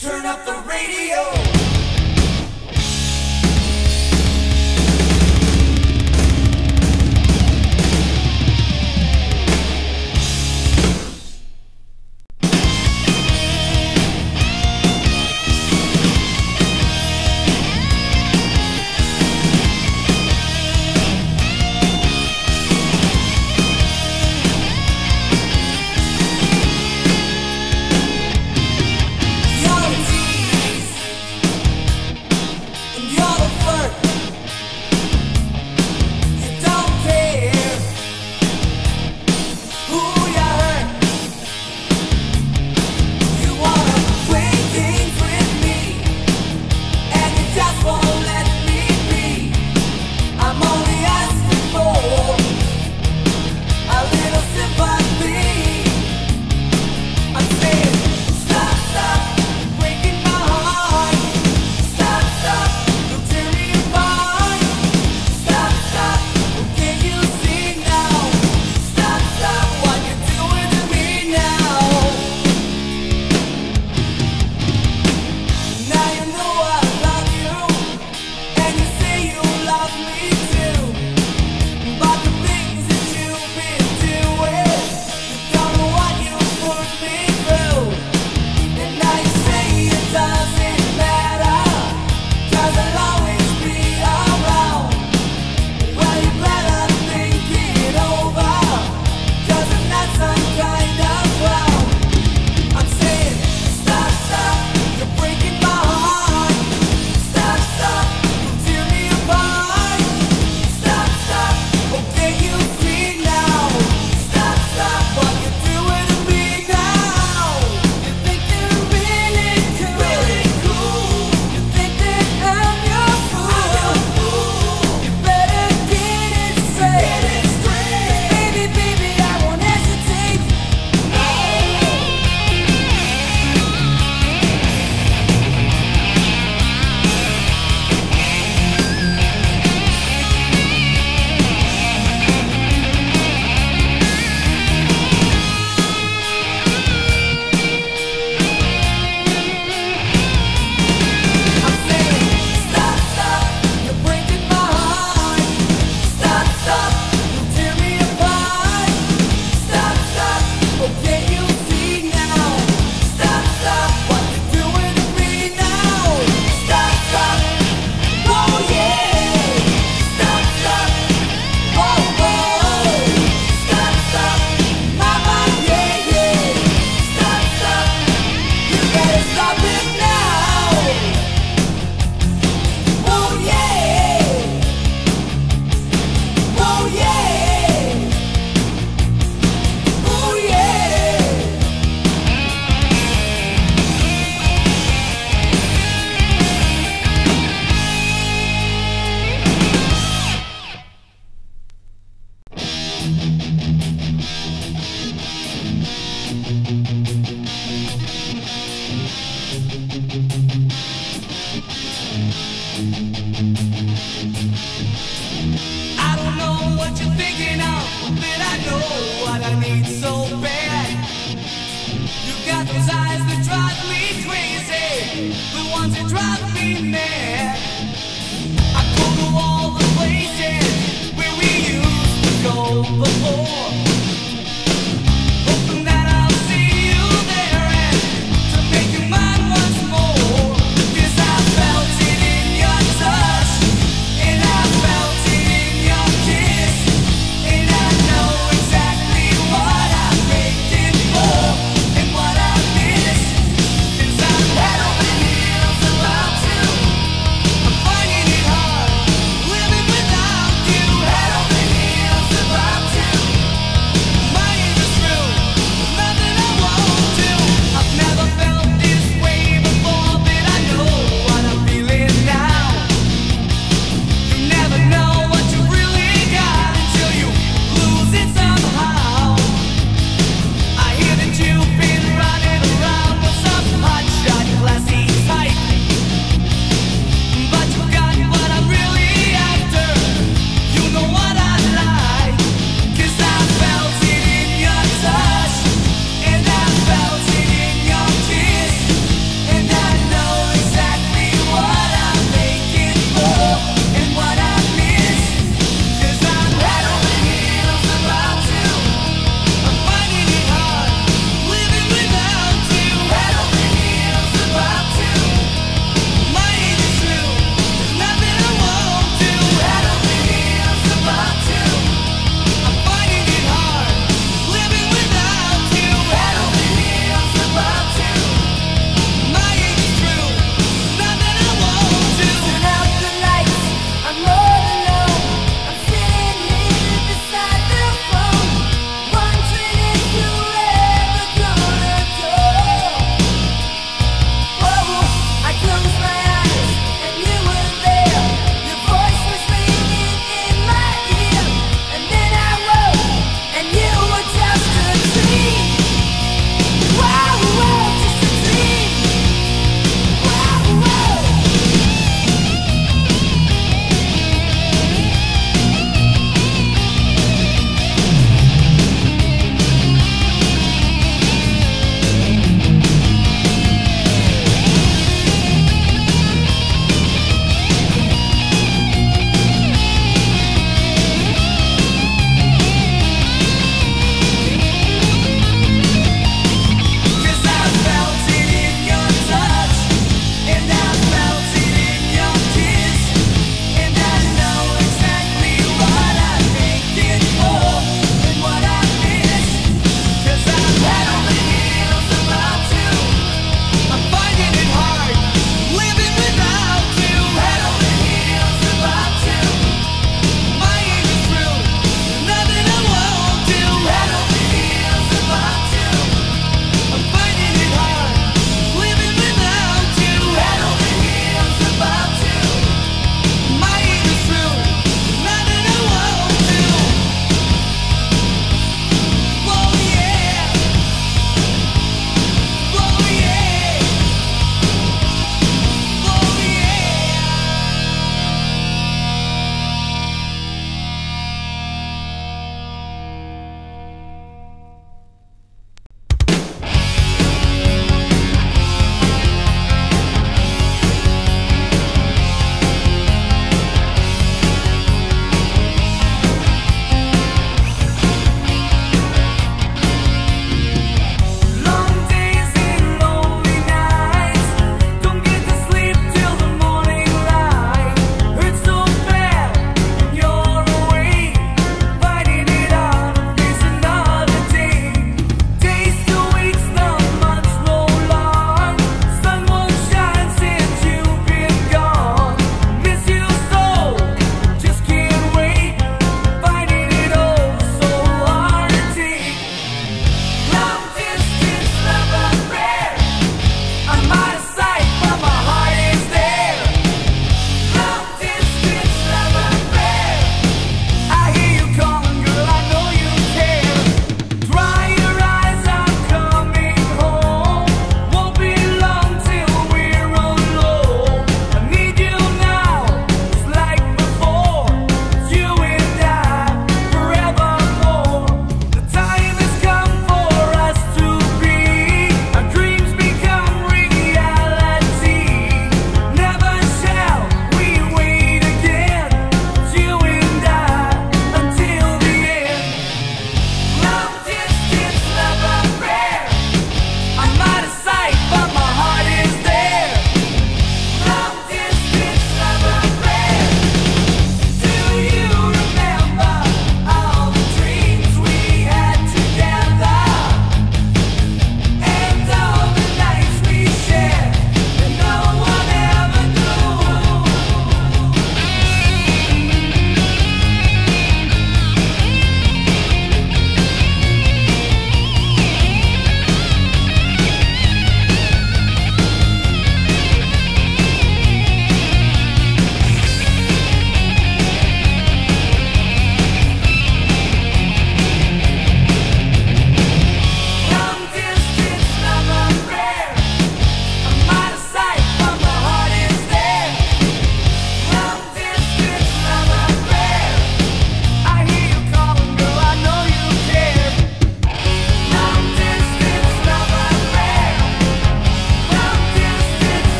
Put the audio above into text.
Turn up the radio.